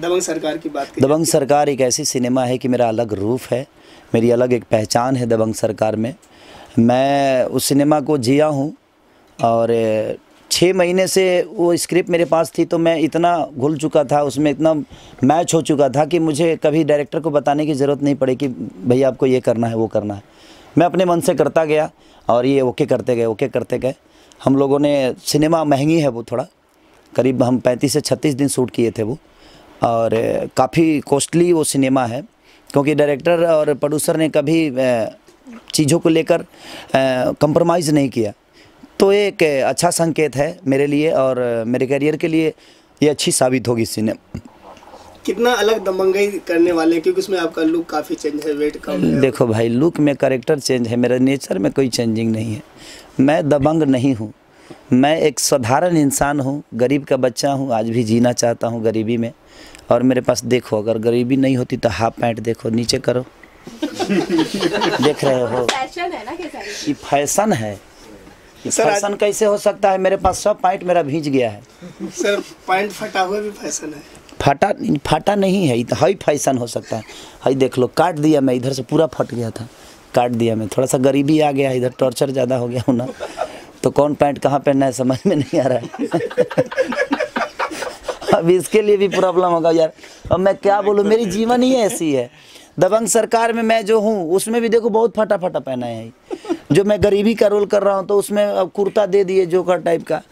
दबंग सरकार की बात दबंग सरकार एक ऐसी सिनेमा है कि मेरा अलग रूप है मेरी अलग एक पहचान है दबंग सरकार में। मैं उस सिनेमा को जिया हूँ और छः महीने से वो स्क्रिप्ट मेरे पास थी तो मैं इतना घुल चुका था उसमें इतना मैच हो चुका था कि मुझे कभी डायरेक्टर को बताने की ज़रूरत नहीं पड़ी कि भैया आपको ये करना है वो करना है। मैं अपने मन से करता गया और ये ओके करते गए, ओके करते गए। हम लोगों ने सिनेमा महँगी है वो थोड़ा। करीब हम पैंतीस से छत्तीस दिन शूट किए थे वो। और काफ़ी कॉस्टली वो सिनेमा है, क्योंकि डायरेक्टर और प्रोड्यूसर ने कभी चीज़ों को लेकर कंप्रोमाइज़ नहीं किया। तो एक अच्छा संकेत है मेरे लिए और मेरे करियर के लिए ये अच्छी साबित होगी सिनेमा कितना अलग दबंगई करने वाले हैं? क्योंकि उसमें आपका लुक काफ़ी चेंज है वेट कम है। देखो भाई लुक में करेक्टर चेंज है मेरा नेचर में कोई चेंजिंग नहीं है। मैं दबंग नहीं हूँ। मैं एक साधारण इंसान हूँ गरीब का बच्चा हूँ आज भी जीना चाहता हूँ गरीबी में। और मेरे पास देखो अगर गरीबी नहीं होती तो हाफ़ पैंट देखो नीचे करो। देख रहे हो। फ़ैशन है ना ये फ़ैशन है। ये फ़ैशन कैसे हो सकता है? मेरे पास सब पैंट मेरा भीज गया है। सर पैंट फटा हुआ भी फ़ैशन है। फटा फटा नहीं है हाई फ़ैशन हो सकता है। हाई देख लो, काट दिया मैं, इधर से पूरा फट गया था। काट दिया मैं, थोड़ा सा गरीबी आ गया, इधर टॉर्चर ज़्यादा हो गया हूँ ना तो कौन पैंट कहाँ पहनना है, समझ में नहीं आ रहा है। अब इसके लिए भी प्रॉब्लम होगा यार। अब मैं क्या बोलूँ, मेरी जीवन ही ऐसी है। दबंग सरकार में मैं जो हूँ, उसमें भी देखो बहुत फटा फटा पहना है। जो मैं गरीबी का रोल कर रहा हूँ तो उसमें अब कुर्ता दे दिए, जोकर टाइप का।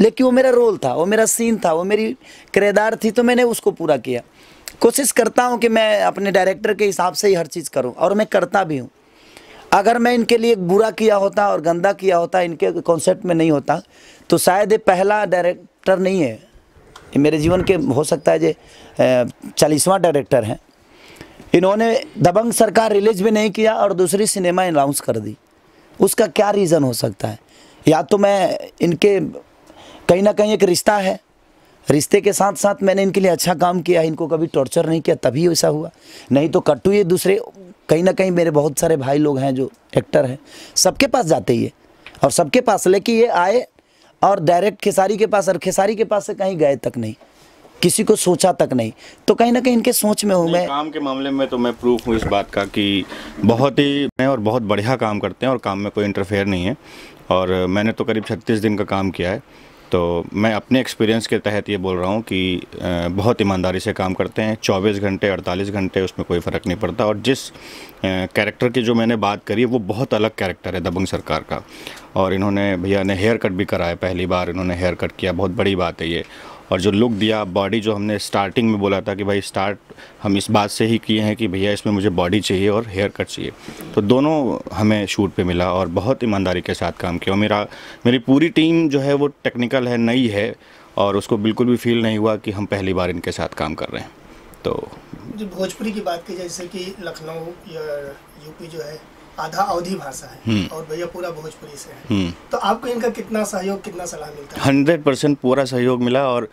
लेकिन वो मेरा रोल था, वो मेरा सीन था, वो मेरी किरदार थी तो मैंने उसको पूरा किया। कोशिश करता हूँ कि मैं अपने डायरेक्टर के हिसाब से ही हर चीज़ करूँ, और मैं करता भी हूँ। अगर मैं इनके लिए बुरा किया होता और गंदा किया होता, इनके कॉन्सेप्ट में नहीं होता तो शायद ये पहला डायरेक्टर नहीं है। मेरे जीवन के, हो सकता है जे चालीसवां डायरेक्टर हैं। इन्होंने दबंग सरकार रिलीज़ भी नहीं किया और दूसरी सिनेमा अनाउंस कर दी। उसका क्या रीज़न हो सकता है? या तो मैं इनके कहीं ना कहीं एक रिश्ता है। रिश्ते के साथ साथ मैंने इनके लिए अच्छा काम किया इनको कभी टॉर्चर नहीं किया तभी ऐसा हुआ। नहीं तो कट्टू ये दूसरे कहीं ना कहीं मेरे बहुत सारे भाई लोग हैं जो एक्टर हैं सबके पास जाते ही है और सबके पास लेकिन ये आए और डायरेक्ट खेसारी के पास और खेसारी के पास से कहीं गए तक नहीं। किसी को सोचा तक नहीं। तो कहीं ना कहीं इनके सोच में हूँ मैं। काम के मामले में तो मैं प्रूफ हूँ इस बात का कि बहुत ही मैं और बहुत बढ़िया काम करते हैं और काम में कोई इंटरफेयर नहीं है। और मैंने तो करीब छत्तीस दिन का काम किया है। तो मैं अपने एक्सपीरियंस के तहत ये बोल रहा हूँ कि बहुत ईमानदारी से काम करते हैं। 24 घंटे 48 घंटे उसमें कोई फ़र्क नहीं पड़ता और जिस कैरेक्टर की जो मैंने बात करी वो बहुत अलग कैरेक्टर है दबंग सरकार का। और इन्होंने, भैया ने हेयर कट भी कराया पहली बार, इन्होंने हेयर कट किया, बहुत बड़ी बात है ये। और जो लुक दिया बॉडी जो हमने स्टार्टिंग में बोला था कि भाई स्टार्ट हम इस बात से ही किए हैं कि भैया इसमें मुझे बॉडी चाहिए और हेयर कट चाहिए। तो दोनों हमें शूट पे मिला और बहुत ईमानदारी के साथ काम किया। और मेरा, मेरी पूरी टीम जो है वो टेक्निकल है, नई है और उसको बिल्कुल भी फील नहीं हुआ कि हम पहली बार इनके साथ काम कर रहे हैं। तो जो भोजपुरी की बात की, जैसे कि लखनऊ या यूपी जो है आधा अवधि भाषा है हम्म। और भैया पूरा भोजपुरी से है हम्म। तो आपको इनका कितना सहयोग कितना सलाह मिलता है हंड्रेड परसेंट पूरा सहयोग मिला और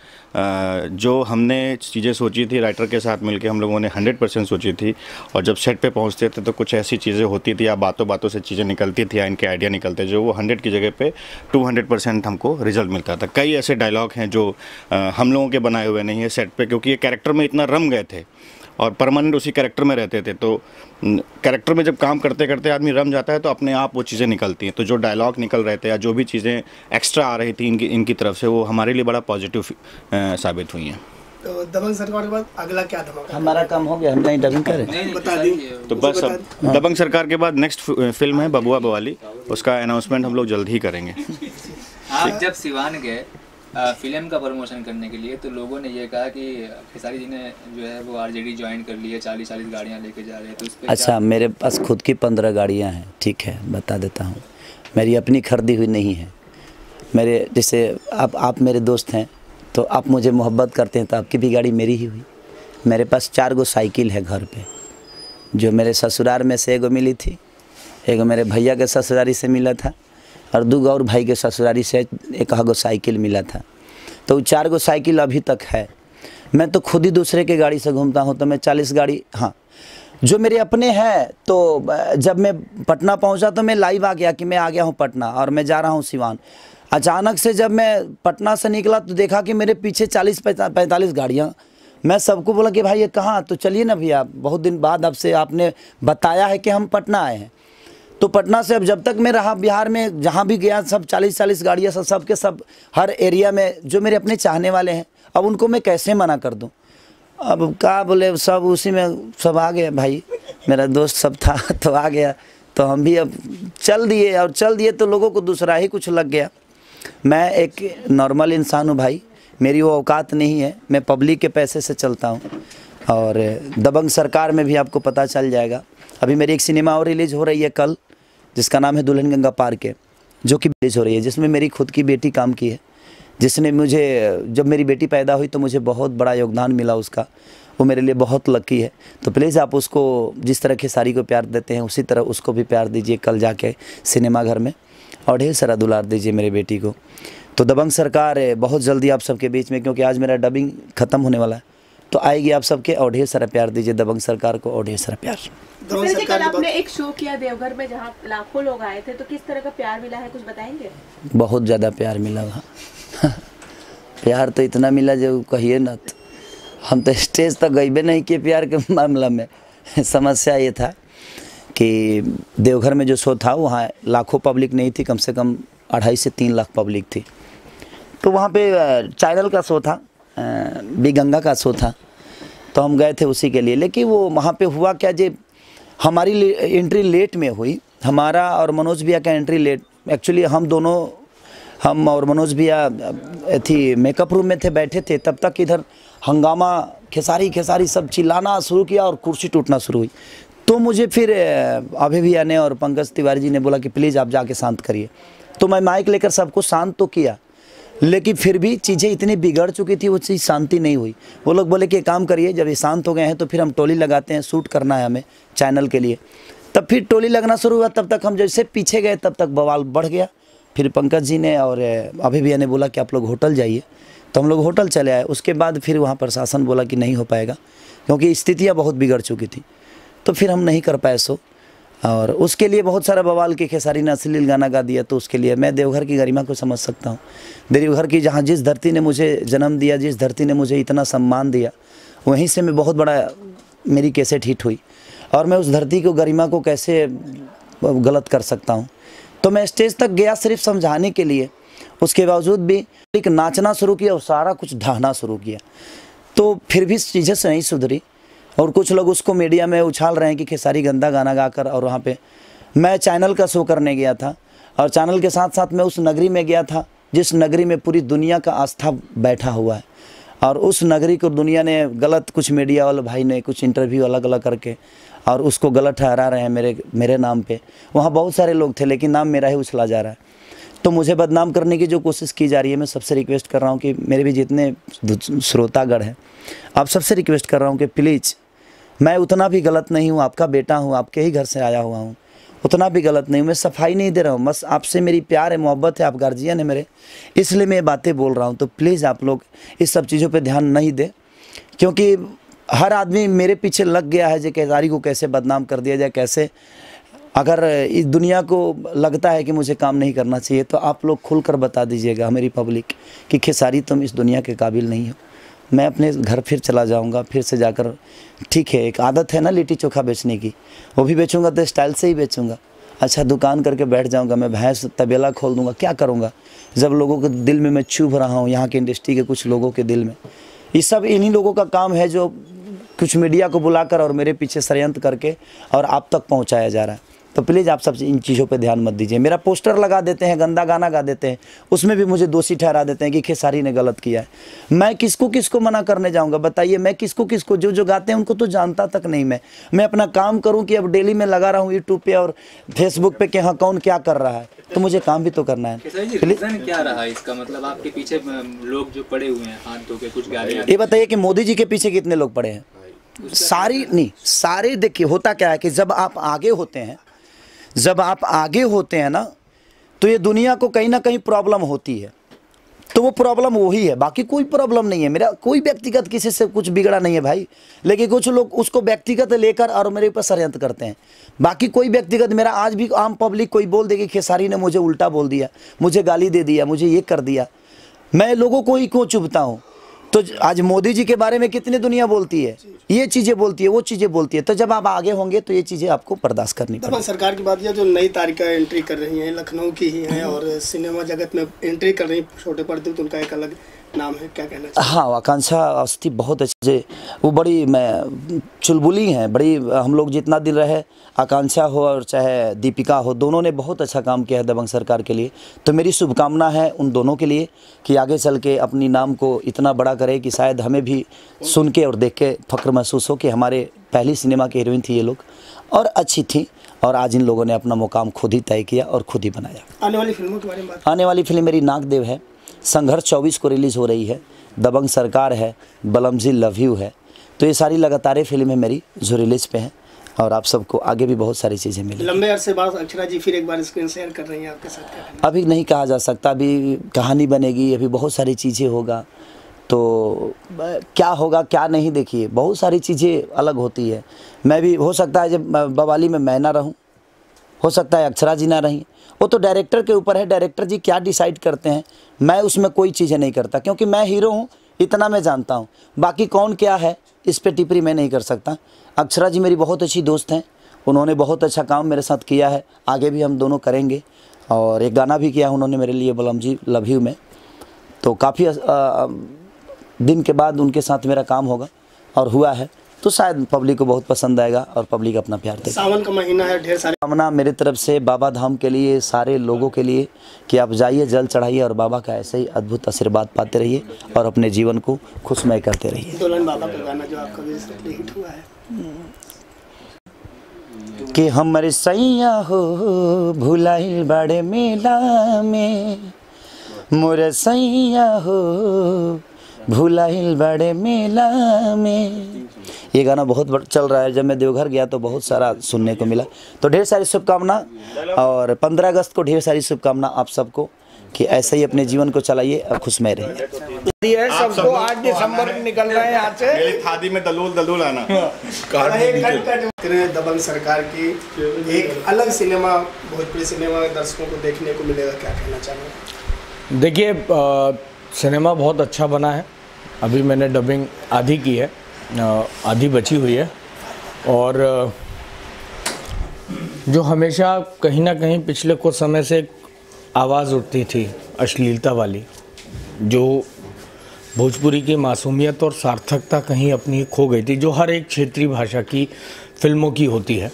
जो हमने चीज़ें सोची थी राइटर के साथ मिलके हम लोगों ने हंड्रेड परसेंट सोची थी और जब सेट पे पहुँचते थे तो कुछ ऐसी चीज़ें होती थी या बातों बातों से चीज़ें निकलती थी या इनके आइडिया निकलते जो वो हंड्रेड की जगह पे टू हंड्रेड परसेंट हमको रिज़ल्ट मिलता था कई ऐसे डायलॉग हैं जो हम लोगों के बनाए हुए नहीं है सेट पर क्योंकि ये कैरेक्टर में इतना रम गए थे और परमानेंट उसी कैरेक्टर में रहते थे तो कैरेक्टर में जब काम करते करते आदमी रम जाता है तो अपने आप वो चीज़ें निकलती हैं। तो जो डायलॉग निकल रहे थे या जो भी चीज़ें एक्स्ट्रा आ रही थी इनकी इनकी तरफ़ से वो हमारे लिए बड़ा पॉजिटिव साबित हुई हैं। तो दबंग सरकार के बाद अगला क्या धमाका? हमारा काम हो गया हम नहीं डबिंग करें बता दी। तो बस अब दबंग सरकार के बाद नेक्स्ट फ़िल्म है बबुआ बवाली। उसका अनाउंसमेंट हम लोग जल्द ही करेंगे। आप जब सिवान गए फ़िल्म का प्रमोशन करने के लिए तो लोगों ने ये कहा कि खेसारी जी ने जो है वो आरजेडी ज्वाइन कर ली है चालीस चालीस गाड़ियाँ लेके जा रहे हैं तो उस पर अच्छा मेरे पास खुद की पंद्रह गाड़ियाँ हैं ठीक है बता देता हूँ। मेरी अपनी खरीदी हुई नहीं है। मेरे जैसे आप आप मेरे दोस्त हैं तो आप मुझे मोहब्बत करते हैं तो आपकी भी गाड़ी मेरी ही हुई। मेरे पास चार गो साइकिल है घर पे जो मेरे ससुराल में से एगो मिली थी एगो मेरे भैया के ससुरारी से मिला था। और दो और भाई के ससुरारी से एक गो साइकिल मिला था। तो चार गो साइकिल अभी तक है। मैं तो खुद ही दूसरे के गाड़ी से घूमता हूँ तो मैं चालीस गाड़ी हाँ। जो मेरे अपने हैं तो जब मैं पटना पहुँचा तो मैं लाइव आ गया कि मैं आ गया हूँ पटना और मैं जा रहा हूँ सिवान। अचानक से जब मैं पटना से निकला तो देखा कि मेरे पीछे चालीस पैंतालीस गाड़ियाँ। मैं सबको बोला कि भाई ये कहाँ? तो चलिए ना भैया, बहुत दिन बाद आपसे आपने बताया है कि हम पटना आए हैं। तो पटना से अब जब तक मैं रहा बिहार में, जहाँ भी गया, सब चालीस चालीस गाड़ियाँ सब सब के सब हर एरिया में जो मेरे अपने चाहने वाले हैं, अब उनको मैं कैसे मना कर दूँ? अब का बोले, सब उसी में, सब आ गए भाई। मेरा दोस्त सब था तो आ गया। तो हम भी अब चल दिए, और चल दिए तो लोगों को दूसरा ही कुछ लग गया। मैं एक नॉर्मल इंसान हूँ भाई, मेरी वो औकात नहीं है, मैं पब्लिक के पैसे से चलता हूँ। और दबंग सरकार में भी आपको पता चल जाएगा। अभी मेरी एक सिनेमा और रिलीज़ हो रही है कल जिसका नाम है दुल्हन गंगा पार्क है जो कि रिलीज़ हो रही है जिसमें मेरी खुद की बेटी काम की है जिसने मुझे जब मेरी बेटी पैदा हुई तो मुझे बहुत बड़ा योगदान मिला उसका वो मेरे लिए बहुत लकी है। तो प्लीज़ आप उसको जिस तरह खेसारी को प्यार देते हैं उसी तरह उसको भी प्यार दीजिए कल जाके सिनेमा घर में और ढेर सारा दुलार दीजिए मेरे बेटी को। तो दबंग सरकार है, बहुत जल्दी आप सबके बीच में क्योंकि आज मेरा डबिंग ख़त्म होने वाला है। तो आएगी आप सबके और ढेर सारा प्यार दीजिए दबंग सरकार को और ढेर सारा प्यार। सर जी कल आपने एक शो किया देवघर में जहाँ लाखों लोग आए थे तो किस तरह का प्यार मिला है कुछ बताएँगे? बहुत ज़्यादा प्यार मिला वहाँ। प्यार तो इतना मिला जो कहिए ना तो। हम तो स्टेज तक गईबे नहीं किए प्यार के मामला में। समस्या ये था कि देवघर में जो शो था वहाँ लाखों पब्लिक नहीं थी कम से कम अढ़ाई से तीन लाख पब्लिक थी। तो वहाँ पे चैनल का शो था बी गंगा का शो था। तो हम गए थे उसी के लिए। लेकिन वो वहाँ पे हुआ क्या जे हमारी एंट्री लेट में हुई। हमारा और मनोज भैया का एंट्री लेट एक्चुअली हम दोनों हम और मनोज भैया थी मेकअप रूम में थे बैठे थे। तब तक इधर हंगामा खेसारी खेसारी सब चिल्लाना शुरू किया और कुर्सी टूटना शुरू हुई। तो मुझे फिर अ, अभय भैया ने और पंकज तिवारी जी ने बोला कि प्लीज़ आप जाके शांत करिए। तो मैं माइक लेकर सबको शांत तो किया। लेकिन फिर भी चीज़ें इतनी बिगड़ चुकी थी, वो चीज़ शांति नहीं हुई। वो लोग बोले कि काम करिए, जब ये शांत हो गए हैं तो फिर हम टोली लगाते हैं, शूट करना है हमें चैनल के लिए। तब फिर टोली लगना शुरू हुआ, तब तक हम जैसे पीछे गए, तब तक बवाल बढ़ गया। फिर पंकज जी ने और अभी भैया ने बोला कि, आप लोग होटल जाइए। तो हम लोग होटल चले आए। उसके बाद फिर वहाँ प्रशासन बोला कि, नहीं हो पाएगा, क्योंकि स्थितियाँ बहुत बिगड़ चुकी थी। तो फिर हम नहीं कर पाए, सो और उसके लिए बहुत सारा बवाल के खेसारी ने अश्लील गाना गा दिया तो उसके लिए मैं देवघर की गरिमा को समझ सकता हूँ। देवघर की जहाँ जिस धरती ने मुझे जन्म दिया, जिस धरती ने मुझे इतना सम्मान दिया, वहीं से मैं बहुत बड़ा, मेरी कैसेट हिट हुई। और मैं उस धरती को, गरिमा को कैसे गलत कर सकता हूँ? तो मैं स्टेज तक गया सिर्फ़ समझाने के लिए। उसके बावजूद भी एक नाचना शुरू किया और सारा कुछ ढाहना शुरू किया। तो फिर भी चीज़ें नहीं सुधरी। और कुछ लोग उसको मीडिया में उछाल रहे हैं कि खेसारी गंदा गाना गाकर और वहाँ पे। मैं चैनल का शो करने गया था और चैनल के साथ साथ मैं उस नगरी में गया था, जिस नगरी में पूरी दुनिया का आस्था बैठा हुआ है। और उस नगरी को दुनिया ने गलत कुछ मीडिया वाले भाई ने कुछ इंटरव्यू अलग अलग करके और उसको गलत ठहरा रहे हैं मेरे मेरे नाम पे। वहाँ बहुत सारे लोग थे, लेकिन नाम मेरा ही उछला जा रहा है। तो मुझे बदनाम करने की जो कोशिश की जा रही है, मैं सबसे रिक्वेस्ट कर रहा हूँ कि मेरे भी जितने श्रोतागढ़ हैं, आप सबसे रिक्वेस्ट कर रहा हूँ कि प्लीज़ मैं उतना भी गलत नहीं हूँ, आपका बेटा हूँ, आपके ही घर से आया हुआ हूँ। उतना भी गलत नहीं हूँ, मैं सफ़ाई नहीं दे रहा हूँ, बस आपसे मेरी प्यार है, मोहब्बत है, आप गार्जियन है मेरे। इसलिए मैं बातें बोल रहा हूँ तो प्लीज़ आप लोग इस सब चीज़ों पर ध्यान नहीं दें, क्योंकि हर आदमी मेरे पीछे लग गया है, जो केदारी को कैसे बदनाम कर दिया जाए, कैसे अगर इस दुनिया को लगता है कि मुझे काम नहीं करना चाहिए तो आप लोग खुलकर बता दीजिएगा मेरी पब्लिक कि खेसारी तुम इस दुनिया के काबिल नहीं हो। मैं अपने घर फिर चला जाऊँगा, फिर से जाकर, ठीक है, एक आदत है ना लिट्टी चोखा बेचने की, वो भी बेचूँगा तो स्टाइल से ही बेचूँगा। अच्छा दुकान करके बैठ जाऊँगा, मैं भैंस तबेला खोल दूँगा, क्या करूँगा? जब लोगों के दिल में मैं चुभ रहा हूँ, यहाँ के इंडस्ट्री के कुछ लोगों के दिल में। ये सब इन्हीं लोगों का काम है जो कुछ मीडिया को बुलाकर और मेरे पीछे षडयंत्र करके और आप तक पहुँचाया जा रहा है। तो प्लीज़ आप सब इन चीज़ों पे ध्यान मत दीजिए। मेरा पोस्टर लगा देते हैं गंदा गाना गा देते हैं। उसमें भी मुझे दोषी ठहरा देते हैं कि खेसारी ने गलत किया है। मैं किसको किसको मना करने जाऊँगा? बताइए मैं किसको किसको जो जो गाते हैं उनको तो जानता तक नहीं मैं। मैं अपना काम करूँ कि अब डेली में लगा रहा हूँ यूट्यूब पे और फेसबुक पे कि हाँ कौन क्या कर रहा है? तो मुझे काम भी तो करना है। क्या रहा इसका? मतलब आपके पीछे लोग जो पड़े हुए हैं हाथ धो के कुछ ये बताइए कि मोदी जी के पीछे कितने लोग पड़े हैं? सारी नहीं सारे देखिए होता क्या है कि जब आप आगे होते हैं जब आप आगे होते हैं ना तो ये दुनिया को कहीं ना कहीं प्रॉब्लम होती है। तो वो प्रॉब्लम वही है बाकी कोई प्रॉब्लम नहीं है। मेरा कोई व्यक्तिगत किसी से कुछ बिगड़ा नहीं है भाई। लेकिन कुछ लोग उसको व्यक्तिगत लेकर और मेरे ऊपर षडयंत्र करते हैं। बाकी कोई व्यक्तिगत मेरा आज भी आम पब्लिक कोई बोल देगी, खेसारी ने मुझे उल्टा बोल दिया, मुझे गाली दे दिया, मुझे ये कर दिया। मैं लोगों को ही क्यों चुभता हूँ? तो आज मोदी जी के बारे में कितनी दुनिया बोलती है? ये चीज़ें बोलती है वो चीज़ें बोलती है। तो जब आप आगे होंगे तो ये चीज़ें आपको बर्दाश्त करनी पड़ेगी। सरकार की बात यह जो नई तारीखें एंट्री कर रही हैं लखनऊ की ही हैं और सिनेमा जगत में एंट्री कर रही है छोटे पर्दे तो उनका एक अलग नाम है क्या कहना हाँ आकांक्षा अवस्थी बहुत अच्छे वो बड़ी मैं चुलबुली हैं बड़ी हम लोग जितना दिन रहे आकांक्षा हो और चाहे दीपिका हो दोनों ने बहुत अच्छा काम किया है दबंग सरकार के लिए। तो मेरी शुभकामना है उन दोनों के लिए कि आगे चल के अपनी नाम को इतना बड़ा करे कि शायद हमें भी सुन के और देख के फ़ख्र महसूस हो कि हमारे पहली सिनेमा की हीरोइन थी ये लोग। और अच्छी थी और आज इन लोगों ने अपना मुकाम खुद ही तय किया और खुद ही बनाया। आने वाली फ़िल्मों के बारे में आने वाली फ़िल्म मेरी नागदेव है। संघर्ष 24 को रिलीज़ हो रही है दबंग सरकार है बलमजी लव यू है। तो ये सारी लगातार फ़िल्में मेरी जो रिलीज़ पे हैं और आप सबको आगे भी बहुत सारी चीज़ें मिली लंबे अरसे बाद अक्षरा जी फिर एक बार स्क्रीन शेयर कर रही हैं आपके साथ अभी नहीं कहा जा सकता अभी कहानी बनेगी अभी बहुत सारी चीज़ें होगा। तो क्या होगा क्या नहीं देखिए बहुत सारी चीज़ें अलग होती है। मैं भी हो सकता है जब बवाली में मैं ना रहूँ हो सकता है अक्षरा जी ना रहीं। वो तो डायरेक्टर के ऊपर है डायरेक्टर जी क्या डिसाइड करते हैं? मैं उसमें कोई चीज़ें नहीं करता, क्योंकि मैं हीरो हूँ, इतना मैं जानता हूँ। बाकी कौन क्या है, इस पर टिप्पणी मैं नहीं कर सकता। अक्षरा जी मेरी बहुत अच्छी दोस्त हैं, उन्होंने बहुत अच्छा काम मेरे साथ किया है, आगे भी हम दोनों करेंगे। और एक गाना भी किया उन्होंने मेरे लिए बलम जी लव यू में। तो काफ़ी दिन के बाद उनके साथ मेरा काम होगा, और हुआ है। तो शायद पब्लिक को बहुत पसंद आएगा और पब्लिक अपना प्यार देगा। सावन का महीना है ढेर सारे कामना मेरी तरफ़ से बाबा धाम के लिए सारे लोगों के लिए कि आप जाइए जल चढ़ाइए और बाबा का ऐसे ही अद्भुत आशीर्वाद पाते रहिए और अपने जीवन को खुशमय करते रहिए। दुल्हन बाबा का गाना जो आपका हिट हुआ है। कि हमर सैया हो भुलाइल बड़े मेला में मोर सैया हो भुलाइल बड़े मेला में। ये गाना बहुत बड़- चल रहा है। जब मैं देवघर गया तो बहुत सारा सुनने को मिला। तो ढेर सारी शुभकामना और पंद्रह अगस्त को ढेर सारी शुभकामना आप सबको कि ऐसे ही अपने जीवन को चलाइए और खुशमय रहिए। सबको आठ दिसंबर निकल रहे हैं यहाँ से। खादी में दलूल दलूल आना। दबंग सरकार की एक अलग सिनेमा भोजपुरी सिनेमा दर्शकों को देखने को मिलेगा। क्या कहना चाहेंगे? देखिए सिनेमा बहुत अच्छा बना है। अभी मैंने डबिंग आधी की है आधी बची हुई है। और जो हमेशा कहीं ना कहीं पिछले कुछ समय से आवाज़ उठती थी, अश्लीलता वाली, जो भोजपुरी की मासूमियत और सार्थकता कहीं अपनी खो गई थी, जो हर एक क्षेत्रीय भाषा की फ़िल्मों की होती है,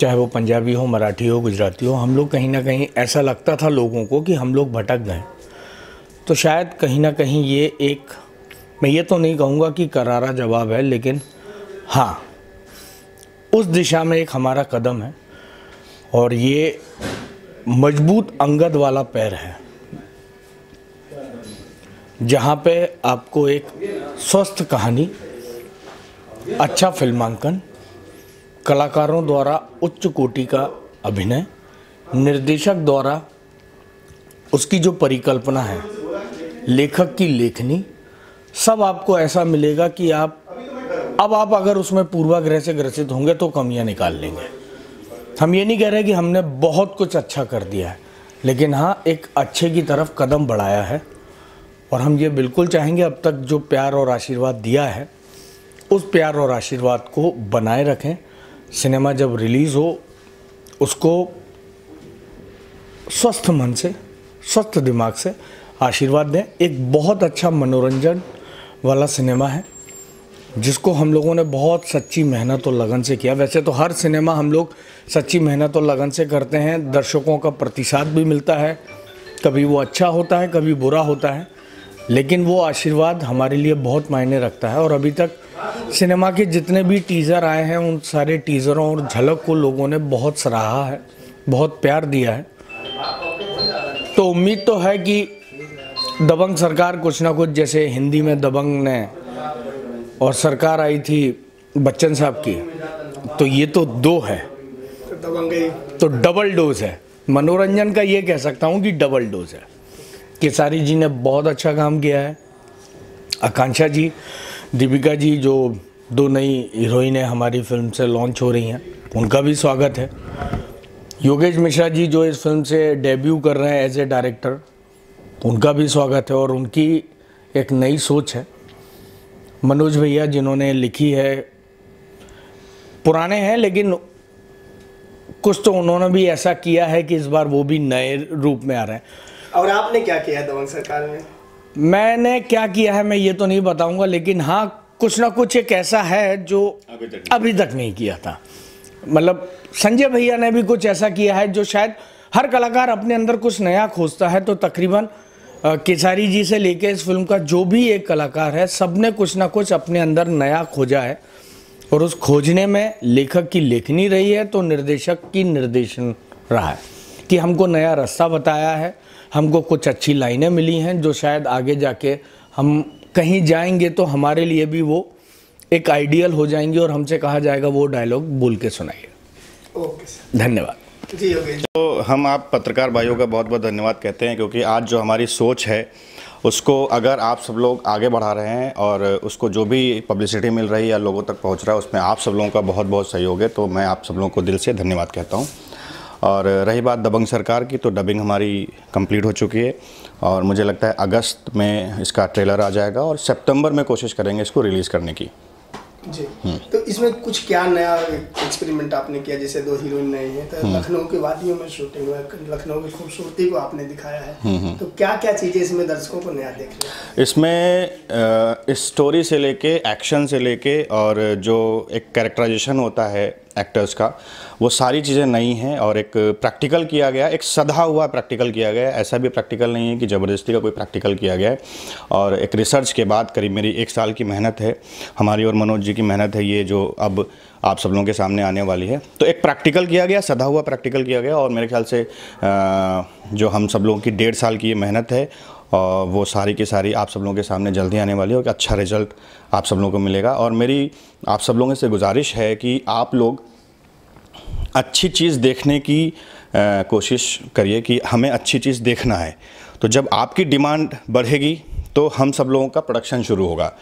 चाहे वो पंजाबी हो, मराठी हो, गुजराती हो, हम लोग कहीं ना कहीं ऐसा लगता था लोगों को कि हम लोग भटक गए। तो शायद कहीं ना कहीं ये एक मैं ये तो नहीं कहूँगा कि करारा जवाब है, लेकिन हाँ उस दिशा में एक हमारा कदम है, और ये मज़बूत अंगद वाला पैर है, जहाँ पे आपको एक स्वस्थ कहानी अच्छा फिल्मांकन, कलाकारों द्वारा उच्च कोटि का अभिनय, निर्देशक द्वारा उसकी जो परिकल्पना है, लेखक की लेखनी सब आपको ऐसा मिलेगा कि आप, अब आप अगर उसमें पूर्वाग्रह से ग्रसित होंगे तो कमियाँ निकाल लेंगे। हम ये नहीं कह रहे कि हमने बहुत कुछ अच्छा कर दिया है, लेकिन हाँ एक अच्छे की तरफ़ कदम बढ़ाया है, और हम ये बिल्कुल चाहेंगे अब तक जो प्यार और आशीर्वाद दिया है, उस प्यार और आशीर्वाद को बनाए रखें। सिनेमा जब रिलीज़ हो, उसको स्वस्थ मन से, स्वस्थ दिमाग से आशीर्वाद दें। एक बहुत अच्छा मनोरंजन वाला सिनेमा है, जिसको हम लोगों ने बहुत सच्ची मेहनत और लगन से किया। वैसे तो हर सिनेमा हम लोग सच्ची मेहनत और लगन से करते हैं। दर्शकों का प्रतिसाद भी मिलता है। कभी वो अच्छा होता है, कभी बुरा होता है। लेकिन वो आशीर्वाद हमारे लिए बहुत मायने रखता है। और अभी तक सिनेमा के जितने भी टीज़र आए हैं, उन सारे टीज़रों और झलक को लोगों ने बहुत सराहा है, बहुत प्यार दिया है। तो उम्मीद तो है कि दबंग सरकार कुछ ना कुछ जैसे हिंदी में दबंग ने और सरकार आई थी बच्चन साहब की। तो ये तो दो है। तो डबल डोज है। मनोरंजन का ये कह सकता हूँ कि डबल डोज है। केसारी जी ने बहुत अच्छा काम किया है। आकांक्षा जी, दीपिका जी जो दो नई हीरोइनें हमारी फ़िल्म से लॉन्च हो रही हैं, उनका भी स्वागत है। योगेश मिश्रा जी जो इस फ़िल्म से डेब्यू कर रहे हैं एज ए डायरेक्टर उनका भी स्वागत है और उनकी एक नई सोच है। मनोज भैया जिन्होंने लिखी है पुराने हैं लेकिन कुछ तो उन्होंने भी ऐसा किया है कि इस बार वो भी नए रूप में आ रहे हैं। और आपने क्या किया है दबंग सरकार में? मैंने क्या किया है मैं ये तो नहीं बताऊँगा लेकिन हाँ कुछ ना कुछ एक ऐसा है जो अभी तक अभी तक नहीं किया था। मतलब संजय भैया ने भी कुछ ऐसा किया है जो शायद हर कलाकार अपने अंदर कुछ नया खोजता है तो तकरीबन केसारी जी से लेके इस फ़िल्म का जो भी एक कलाकार है सबने कुछ ना कुछ अपने अंदर नया खोजा है। और उस खोजने में लेखक की लेखनी रही है तो निर्देशक की निर्देशन रहा है कि हमको नया रास्ता बताया है हमको कुछ अच्छी लाइनें मिली हैं जो शायद आगे जाके हम कहीं जाएँगे तो हमारे लिए भी वो एक आइडियल हो जाएँगे और हमसे कहा जाएगा वो डायलॉग बोल के सुनाइए। Okay sir. धन्यवाद। जी तो हम आप पत्रकार भाइयों का बहुत बहुत धन्यवाद कहते हैं क्योंकि आज जो हमारी सोच है, उसको अगर आप सब लोग आगे बढ़ा रहे हैं और उसको जो भी पब्लिसिटी मिल रही है या लोगों तक पहुँच रहा है, उसमें आप सब लोगों का बहुत बहुत सहयोग है तो मैं आप सब लोगों को दिल से धन्यवाद कहता हूँ। और रही बात दबंग सरकार की तो डबिंग हमारी कंप्लीट हो चुकी है और मुझे लगता है अगस्त में इसका ट्रेलर आ जाएगा और सितंबर में कोशिश करेंगे इसको रिलीज़ करने की। जी। तो इसमें कुछ क्या नया एक्सपेरिमेंट आपने किया? जैसे दो हीरोइन नए हैं तो लखनऊ की वादियों में शूटिंग हुआ लखनऊ की खूबसूरती को आपने दिखाया है। तो क्या क्या चीज़ें इसमें दर्शकों को नया देख रहे हैं? इसमें स्टोरी से लेके एक्शन से लेके और जो एक कैरेक्टराइजेशन होता है एक्टर्स का वो सारी चीज़ें नई हैं और एक प्रैक्टिकल किया गया, एक सधा हुआ प्रैक्टिकल किया गया। ऐसा भी प्रैक्टिकल नहीं है कि ज़बरदस्ती का कोई प्रैक्टिकल किया गया है। और एक रिसर्च के बाद करीब मेरी एक साल की मेहनत है, हमारी और मनोज जी की मेहनत है, ये जो अब आप सब लोगों के सामने आने वाली है। तो एक प्रैक्टिकल किया गया, सधा हुआ प्रैक्टिकल किया गया और मेरे ख्याल से जो हम सब लोगों की डेढ़ साल की ये मेहनत है और वो सारी की सारी आप सब लोगों के सामने जल्दी आने वाली है और अच्छा रिज़ल्ट आप सब लोगों को मिलेगा। और मेरी आप सब लोगों से गुजारिश है कि आप लोग अच्छी चीज़ देखने की अ, कोशिश करिए कि हमें अच्छी चीज़ देखना है। तो जब आपकी डिमांड बढ़ेगी तो हम सब लोगों का प्रोडक्शन शुरू होगा।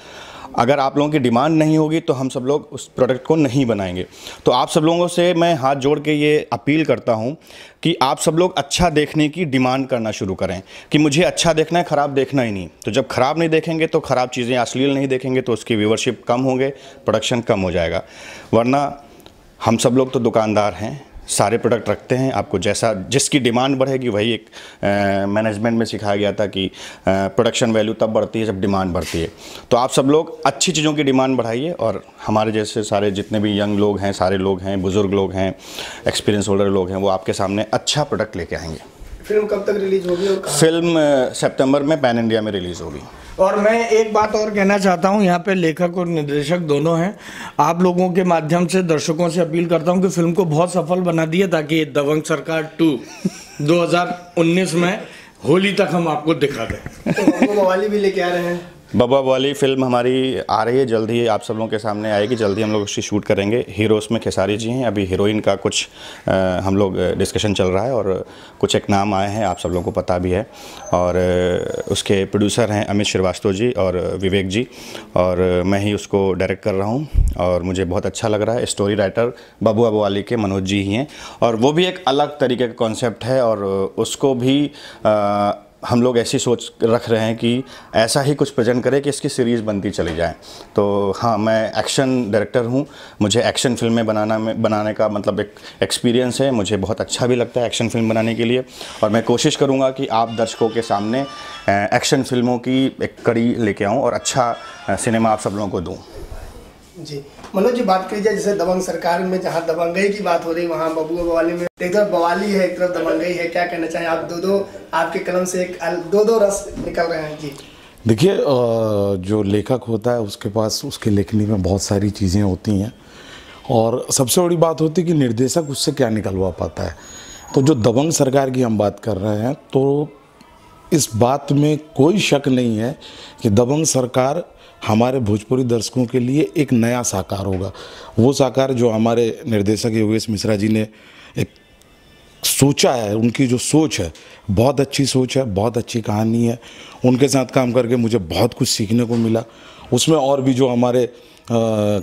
अगर आप लोगों की डिमांड नहीं होगी तो हम सब लोग उस प्रोडक्ट को नहीं बनाएँगे। तो आप सब लोगों से मैं हाथ जोड़ के ये अपील करता हूँ कि आप सब लोग अच्छा देखने की डिमांड करना शुरू करें कि मुझे अच्छा देखना है ख़राब देखना ही नहीं। तो जब ख़राब नहीं देखेंगे तो ख़राब चीज़ें अश्लील नहीं देखेंगे तो उसकी व्यूवरशिप कम होंगे प्रोडक्शन कम हो जाएगा। वरना हम सब लोग तो दुकानदार हैं सारे प्रोडक्ट रखते हैं आपको जैसा जिसकी डिमांड बढ़ेगी वही एक मैनेजमेंट में सिखाया गया था कि प्रोडक्शन वैल्यू तब बढ़ती है जब डिमांड बढ़ती है। तो आप सब लोग अच्छी चीज़ों की डिमांड बढ़ाइए और हमारे जैसे सारे जितने भी यंग लोग हैं सारे लोग हैं बुज़ुर्ग लोग हैं एक्सपीरियंस होल्डर लोग हैं वो आपके सामने अच्छा प्रोडक्ट लेके आएँगे। फ़िल्म कब तक रिलीज़ होगी फ़िल्म सितंबर में पैन इंडिया में रिलीज़ होगी। और मैं एक बात और कहना चाहता हूँ, यहाँ पे लेखक और निर्देशक दोनों हैं। आप लोगों के माध्यम से, दर्शकों से अपील करता हूँ कि फ़िल्म को बहुत सफल बना दिए, ताकि दबंग सरकार टू 2019 में होली तक हम आपको दिखा दें। तो मवाली भी लेके आ रहे हैं। बब्बा वाली फ़िल्म हमारी आ रही है जल्द ही आप सब लोगों के सामने आएगी जल्दी हम लोग उसकी शूट करेंगे। हीरोज में खेसारी जी हैं अभी हीरोइन का कुछ अ, हम लोग डिस्कशन चल रहा है और कुछ एक नाम आए हैं आप सब लोगों को पता भी है। और उसके प्रोड्यूसर हैं अमित श्रीवास्तव जी और विवेक जी। और मैं ही उसको डायरेक्ट कर रहा हूँ और मुझे बहुत अच्छा लग रहा है। स्टोरी राइटर बबुआ वाली के मनोज जी ही हैं। और वो भी एक अलग तरीके का कॉन्सेप्ट है और उसको भी अ, हम लोग ऐसी सोच रख रहे हैं कि ऐसा ही कुछ प्रेजेंट करें कि इसकी सीरीज़ बनती चली जाए। तो हाँ मैं एक्शन डायरेक्टर हूँ। मुझे एक्शन फ़िल्में बनाना में, बनाने का मतलब एक एक्सपीरियंस है। मुझे बहुत अच्छा भी लगता है एक्शन फ़िल्म बनाने के लिए। और मैं कोशिश करूँगा कि आप दर्शकों के सामने एक्शन फ़िल्मों की एक कड़ी लेके आऊँ और अच्छा सिनेमा आप सब लोगों को दूँ। जी। मनोज जी, बात करी जाए जैसे दबंग सरकार में जहाँ दबंगई की बात हो रही, वहाँ बबुआ बवाली में एक तरफ़ बवाली है, एक तरफ़ दबंगई है। क्या कहना चाहें आप? दो दो आपके कलम से एक दो दो रस निकल रहे हैं। जी। देखिए जो लेखक होता है, उसके पास, उसके लेखनी में बहुत सारी चीज़ें होती हैं। और सबसे बड़ी बात होती है कि निर्देशक उससे क्या निकलवा पाता है। तो जो दबंग सरकार की हम बात कर रहे हैं तो इस बात में कोई शक नहीं है कि दबंग सरकार हमारे भोजपुरी दर्शकों के लिए एक नया साकार होगा। वो साकार जो हमारे निर्देशक योगेश मिश्रा जी ने एक सोचा है उनकी जो सोच है बहुत अच्छी सोच है बहुत अच्छी कहानी है। उनके साथ काम करके मुझे बहुत कुछ सीखने को मिला। उसमें और भी जो हमारे अ,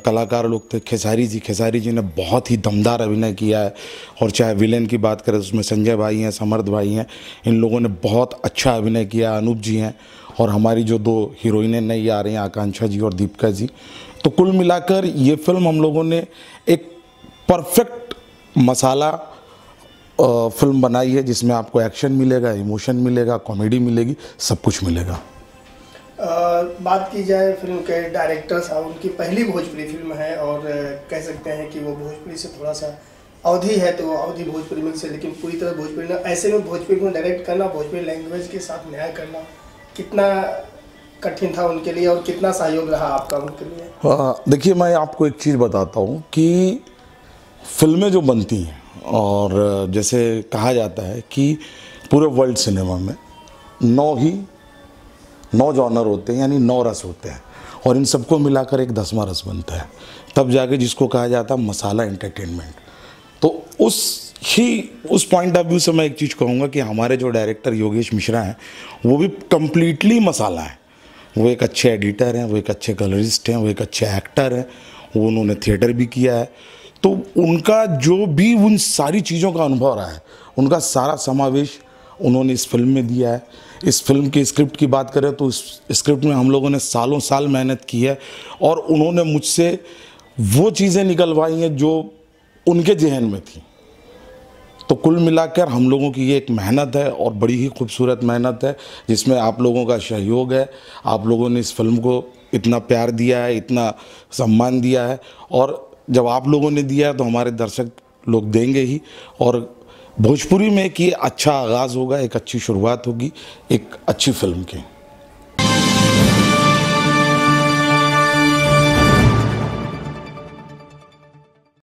कलाकार लोग थे खेसारी जी खेसारी जी ने बहुत ही दमदार अभिनय किया है। और चाहे विलेन की बात करें उसमें संजय भाई हैं समर्थ भाई हैं इन लोगों ने बहुत अच्छा अभिनय किया अनूप जी हैं। और हमारी जो दो हीरोइनें नई आ रही हैं आकांक्षा जी और दीपिका जी। तो कुल मिलाकर ये फ़िल्म हम लोगों ने एक परफेक्ट मसाला फ़िल्म बनाई है जिसमें आपको एक्शन मिलेगा इमोशन मिलेगा कॉमेडी मिलेगी सब कुछ मिलेगा। अ, बात की जाए फ़िल्म के डायरेक्टर साहब उनकी पहली भोजपुरी फ़िल्म है और कह सकते हैं कि वो भोजपुरी से थोड़ा सा अवधि है तो अवधि भोजपुरी में से लेकिन पूरी तरह भोजपुरी ऐसे में भोजपुरी को डायरेक्ट करना भोजपुरी लैंग्वेज के साथ न्याय करना कितना कठिन था उनके लिए और कितना सहयोग रहा आपका उनके लिए? अ, देखिए मैं आपको एक चीज़ बताता हूँ कि फ़िल्में जो बनती हैं और जैसे कहा जाता है कि पूरे वर्ल्ड सिनेमा में नौ ही नौ जॉनर होते हैं यानी नौ रस होते हैं और इन सबको मिलाकर एक दसवा रस बनता है। तब जाके जिसको कहा जाता है मसाला एंटरटेनमेंट। उस, ही, उस पॉइंट ऑफ़ व्यू से मैं एक चीज़ कहूँगा कि हमारे जो डायरेक्टर योगेश मिश्रा हैं, वो भी कंप्लीटली मसाला है। वो एक अच्छे एडिटर हैं, वो एक अच्छे कलरिस्ट हैं, वो एक अच्छे एक्टर हैं, वो उन्होंने थिएटर भी किया है। तो उनका जो भी उन सारी चीज़ों का अनुभव रहा है, उनका सारा समावेश उन्होंने इस फ़िल्म में दिया है। इस फ़िल्म की स्क्रिप्ट की बात करें तो इस स्क्रिप्ट में हम लोगों ने सालों साल मेहनत की है और उन्होंने मुझसे वो चीज़ें निकलवाई हैं जो उनके जहन में थी। तो कुल मिलाकर हम लोगों की ये एक मेहनत है और बड़ी ही खूबसूरत मेहनत है, जिसमें आप लोगों का सहयोग है। आप लोगों ने इस फ़िल्म को इतना प्यार दिया है, इतना सम्मान दिया है और जब आप लोगों ने दिया है तो हमारे दर्शक लोग देंगे ही। और भोजपुरी में एक ये अच्छा आगाज़ होगा, एक अच्छी शुरुआत होगी, एक अच्छी फ़िल्म की।